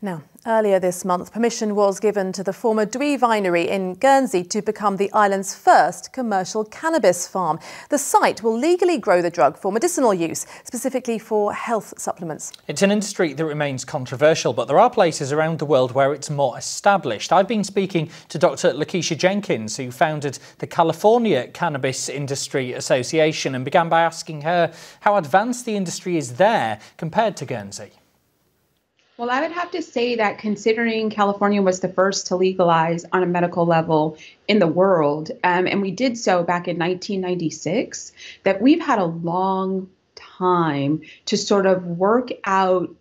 Now, earlier this month, permission was given to the former Dwi Vinery in Guernsey to become the island's first commercial cannabis farm. The site will legally grow the drug for medicinal use, specifically for health supplements. It's an industry that remains controversial, but there are places around the world where it's more established. I've been speaking to Dr. Lakisha Jenkins, who founded the California Cannabis Industry Association, and began by asking her how advanced the industry is there compared to Guernsey. Well, I would have to say that considering California was the first to legalize on a medical level in the world, um, and we did so back in 1996, that we've had a long time to sort of work out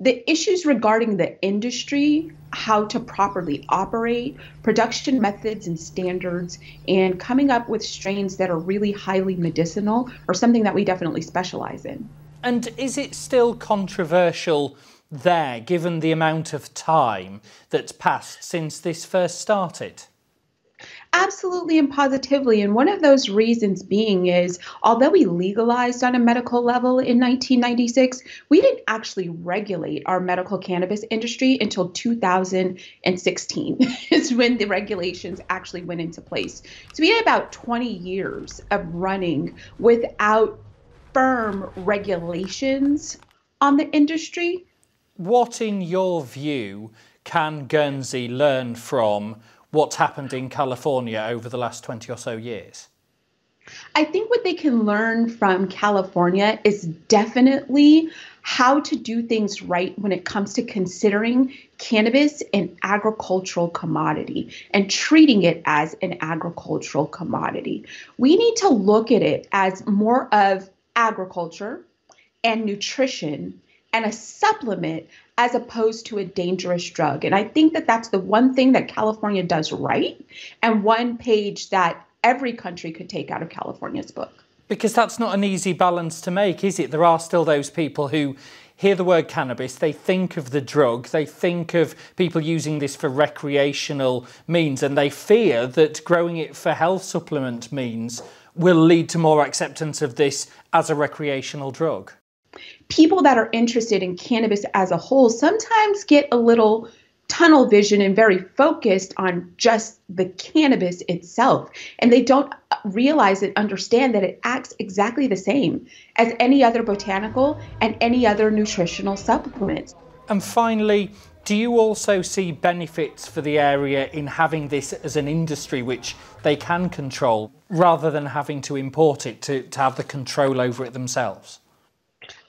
the issues regarding the industry, how to properly operate, production methods and standards, and coming up with strains that are really highly medicinal or something that we definitely specialize in. And is it still controversial? There, given the amount of time that's passed since this first started? Absolutely and positively. And one of those reasons being is although we legalized on a medical level in 1996, we didn't actually regulate our medical cannabis industry until 2016, is when the regulations actually went into place. So we had about 20 years of running without firm regulations on the industry what, in your view, can Guernsey learn from what's happened in California over the last 20 or so years? I think what they can learn from California is definitely how to do things right when it comes to considering cannabis an agricultural commodity and treating it as an agricultural commodity. We need to look at it as more of agriculture and nutrition and a supplement as opposed to a dangerous drug. And I think that that's the one thing that California does right and one page that every country could take out of California's book. Because that's not an easy balance to make, is it? There are still those people who hear the word cannabis, they think of the drug, they think of people using this for recreational means, and they fear that growing it for health supplement means will lead to more acceptance of this as a recreational drug people that are interested in cannabis as a whole sometimes get a little tunnel vision and very focused on just the cannabis itself. And they don't realize and understand that it acts exactly the same as any other botanical and any other nutritional supplement. And finally, do you also see benefits for the area in having this as an industry which they can control rather than having to import it to, to have the control over it themselves?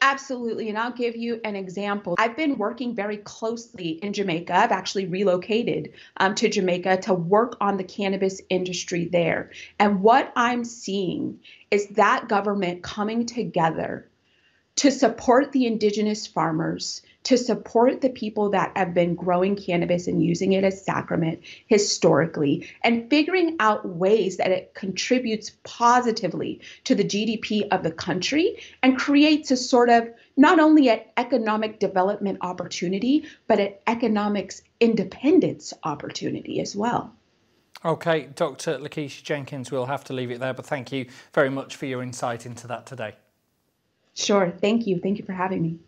Absolutely. And I'll give you an example. I've been working very closely in Jamaica. I've actually relocated um, to Jamaica to work on the cannabis industry there. And what I'm seeing is that government coming together to support the indigenous farmers, to support the people that have been growing cannabis and using it as sacrament historically, and figuring out ways that it contributes positively to the GDP of the country and creates a sort of not only an economic development opportunity, but an economics independence opportunity as well. Okay, Dr. Lakisha Jenkins, we'll have to leave it there, but thank you very much for your insight into that today. Sure. Thank you. Thank you for having me.